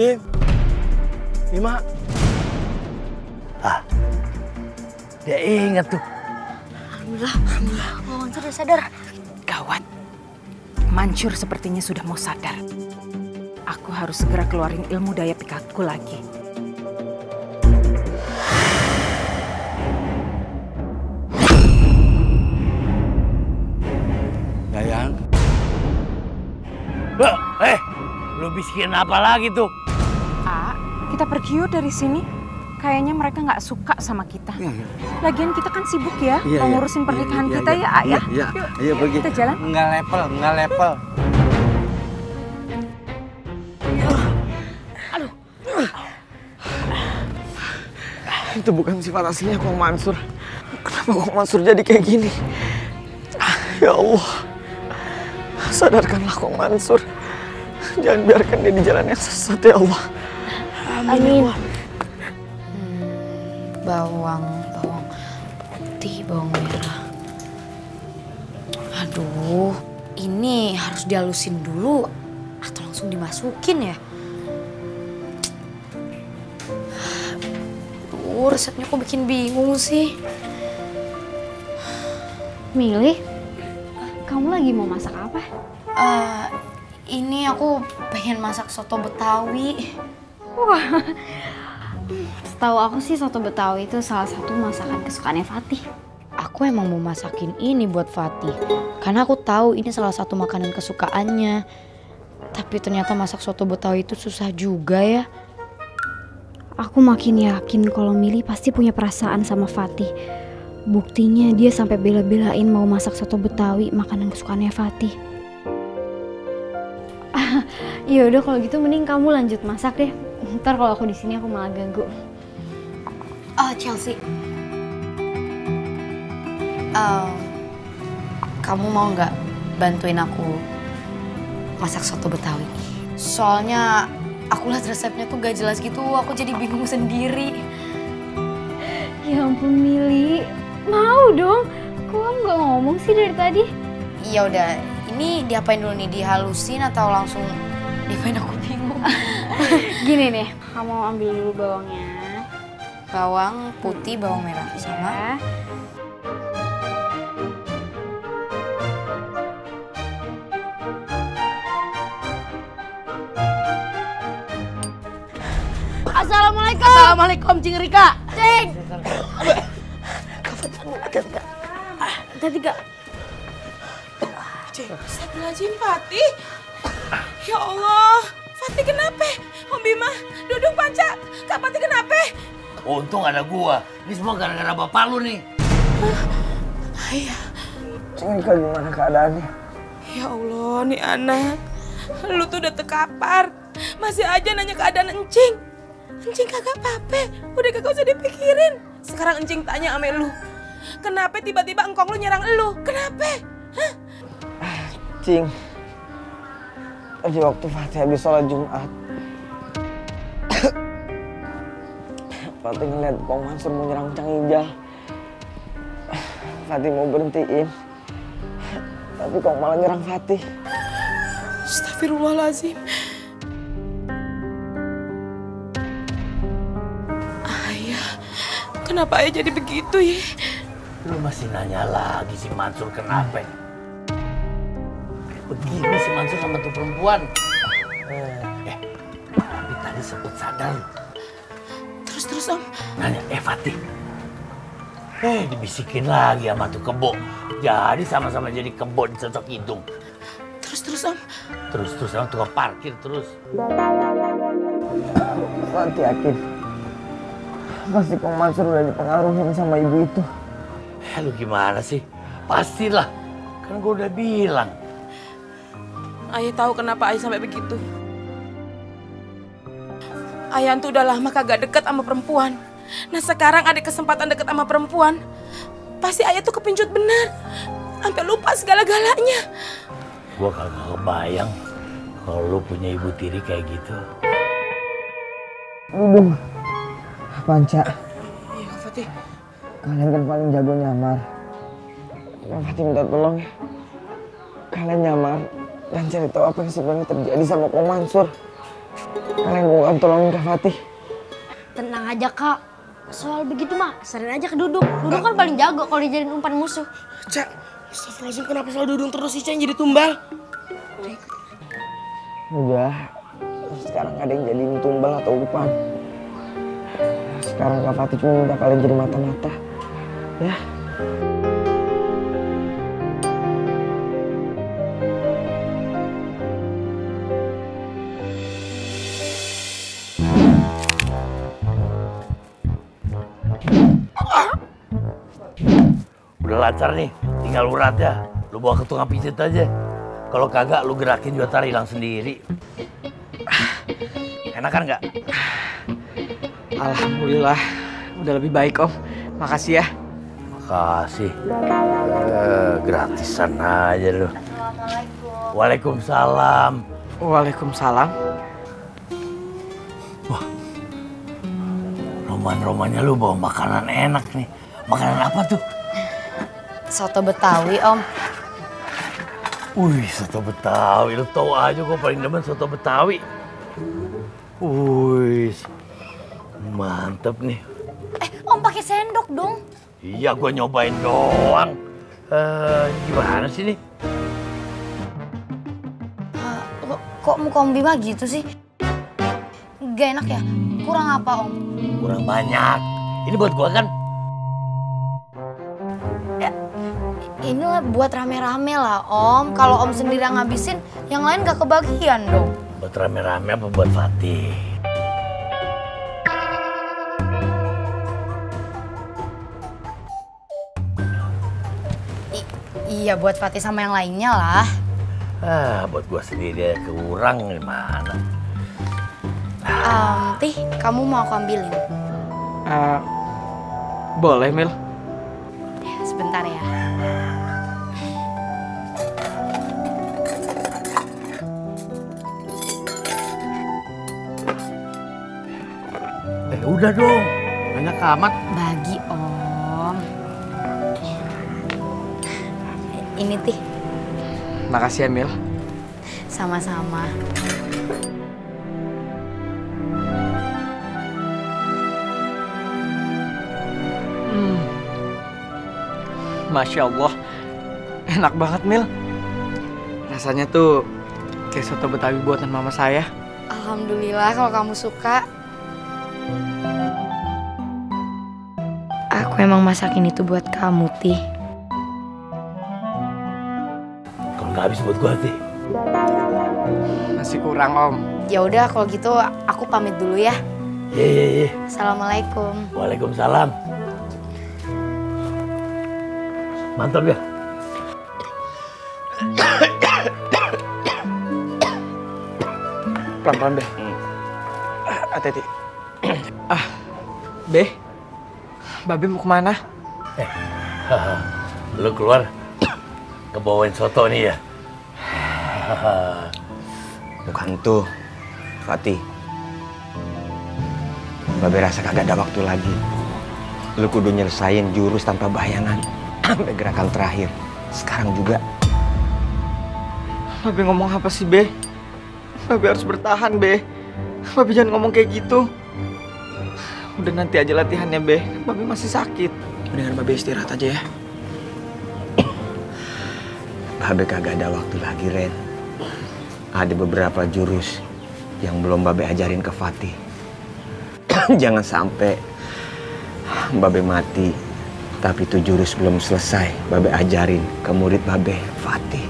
Bim. Bima. Ah, dia ingat tuh. Alhamdulillah, alhamdulillah. Oh, Mansur udah sadar. Gawat. Mancur sepertinya sudah mau sadar. Aku harus segera keluarin ilmu daya pikatku lagi. Gayang. Bah, eh, lu bisikin apa lagi tuh? Kita pergi yuk dari sini. Kayaknya mereka nggak suka sama kita. Lagian kita kan sibuk ya, Iya, mau iya. ngurusin pernikahan Iya, kita iya. ya, A ya. Iya, Yuk, ayo pergi. Kita jalan. Enggak level, enggak level. Itu bukan sifat aslinya Kong Mansur. Kenapa Kong Mansur jadi kayak gini? Ah, Ya Allah. Sadarkanlah Kong Mansur. Jangan biarkan dia di jalan yang sesat ya Allah. Amin. bawang bawang putih bawang merah. Aduh ini harus dihalusin dulu atau langsung dimasukin ya? Aduh resepnya kok bikin bingung sih? Milih, kamu lagi mau masak apa? Eh, ini aku pengen masak soto betawi Wah, setahu aku sih soto Betawi itu salah satu masakan kesukaannya Fatih. Aku emang mau masakin ini buat Fatih. Karena aku tahu ini salah satu makanan kesukaannya. Tapi ternyata masak soto Betawi itu susah juga ya. Aku makin yakin kalau Mili pasti punya perasaan sama Fatih. Buktinya dia sampai bela-belain mau masak soto Betawi makanan kesukaannya Fatih. Ya udah kalau gitu mending kamu lanjut masak deh. Ntar kalau aku di sini aku malah ganggu. Oh Chelsea. Em, kamu mau nggak bantuin aku masak soto Betawi? Soalnya aku lihat resepnya tuh gak jelas gitu, aku jadi bingung sendiri. Ya ampun Mili, mau dong. Kok kamu gak ngomong sih dari tadi? Ya udah, ini diapain dulu nih? Dihalusin atau langsung diapain aku bingung. Gini nih, kamu ambil dulu bawangnya. Bawang putih, bawang merah sama. Ya. Assalamualaikum. Assalamualaikum, Cing Rika. Cing. Tadi gak? Astagfirullahaladzim, Fatih. Ya Allah, Fatih kenapa? Om Bima, duduk panca. Kak Fatih kenapa? Untung ada gua. Ini semua gara-gara bapak lu nih. Ayah, Cengika gimana keadaannya? ya Allah, nih anak. Lu tuh udah tekapar. Masih aja nanya keadaan encing. Encing kagak apa-apa, udah kagak usah dipikirin. Sekarang encing tanya sama lu. Kenapa tiba-tiba engkong lu nyerang lu? Kenapa? Hah? Cing. Tadi waktu Fatih habis sholat Jumat. Fatih ngeliat Kong Mansur mau nyerang Cang Ijal. Fatih mau berhentiin. Tapi kok malah nyerang Fatih. Astagfirullahaladzim. Ayah, kenapa ayah jadi begitu ya? Lu masih nanya lagi si Mansur kenapa? Begini si Mansur sama tuh perempuan. Eh, tapi tadi sempet sadar Terus-terus om, Nanya, eh Fatih. Eh, dibisikin lagi sama tuh kebo. Jadi sama-sama jadi kebo di cocok hidung. terus-terus om. Terus-terus sama tukang parkir terus. Fatih yakin. Pasti Kong Mansur udah dipengaruhi sama ibu itu. Eh, lu gimana sih? Pastilah. Kan gua udah bilang. Ayah tahu kenapa ayah sampai begitu. Ayah tuh udah lama kagak deket sama perempuan. Nah sekarang ada kesempatan deket sama perempuan. Pasti ayah tuh kepincut bener. Sampai lupa segala-galanya. Gua kagak kebayang kalau lu punya ibu tiri kayak gitu. Dudung. Panca, Iya Kak Fatih. kalian kan paling jago nyamar. Kang Fatih minta tolong ya. Kalian nyamar dan cari tahu apa yang sebenarnya terjadi sama Kong Mansur. Kalian bukan tolongin Kak Fatih. Tenang aja kak. Soal begitu mah, sering aja ke Dudung. Dudung kan paling jago kalau dijadiin umpan musuh. Cak, Astagfirullahaladzim kenapa selalu dudung terus sih Cak yang jadi tumbal? Udah, sekarang ada yang jadiin tumbal atau umpan. Sekarang Kak Fatih cuma minta kalian jadi mata-mata. Ya. Lancar nih, tinggal urat ya. Lu bawa ke tukang pijit aja. Kalau kagak, lu gerakin juga tar hilang sendiri. Enakan nggak? Alhamdulillah, udah lebih baik Om. Makasih ya. Makasih. Eh, gratisan aja lu. Waalaikumsalam. Waalaikumsalam. Roman-romannya lu bawa makanan enak nih. Makanan apa tuh? Soto Betawi, Om. Wih, soto Betawi. Lu tau aja gue paling demen soto Betawi. Wih, mantep nih. Eh, Om pakai sendok dong. Iya, gue nyobain doang. Eh, gimana sih nih? Kok- kok muka Om Bima gitu sih? Gak enak ya? Kurang apa, Om? Kurang banyak. Ini buat gue kan? Ini lah buat rame-rame lah, Om. Kalau Om sendiri yang ngabisin, yang lain gak kebagian dong. Buat rame-rame apa buat Fatih? I- iya, buat Fatih sama yang lainnya lah. Ah, buat gue sendiri aja kurang gimana? Em, Tih, kamu mau aku ambilin? Eh, boleh Mil. Sebentar ya. Udah dong. Banyak amat. Bagi, Om. Ini, Tih. Makasih ya Mil. Sama-sama. Masya Allah, enak banget Mil. Rasanya tuh kayak soto Betawi buatan mama saya. Alhamdulillah kalau kamu suka. Aku emang masakin itu buat kamu, Tih. Kalau nggak habis buat gue Fatih. Masih kurang Om. Ya udah kalau gitu aku pamit dulu ya. Ye, ye, ye. Assalamualaikum. Waalaikumsalam. Mantap ya? Pelan-pelan Be. Ah, Hati-hati. ah, Be. Babe mau ke mana? Lu keluar kebawain soto nih ya? Bukan tuh, Fatih. Babe rasa kagak ada waktu lagi. Lu kudu nyelesain jurus tanpa bayangan. Sampai gerakan terakhir. Sekarang juga. Babe ngomong apa sih, Be? Babe harus bertahan, Be. Babe jangan ngomong kayak gitu. Udah nanti aja latihannya, Be. Babe masih sakit. Mendingan Babe istirahat aja ya. Babe kagak ada waktu lagi, Ren. Ada beberapa jurus yang belum Babe ajarin ke Fatih. Jangan sampai Babe mati, tapi itu jurus belum selesai. Babe ajarin ke murid Babe, Fatih.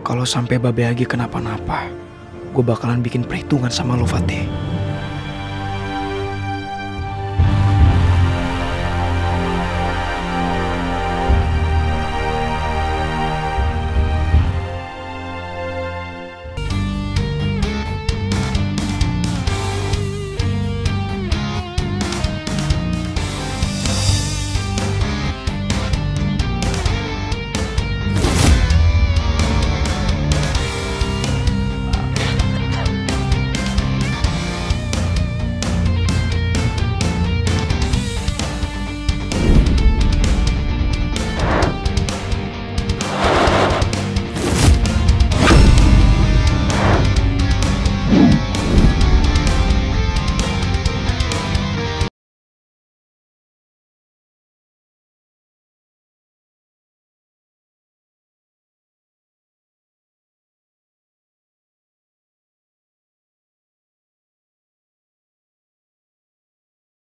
Kalau sampai Babe lagi kenapa-napa, gue bakalan bikin perhitungan sama lo Fatih.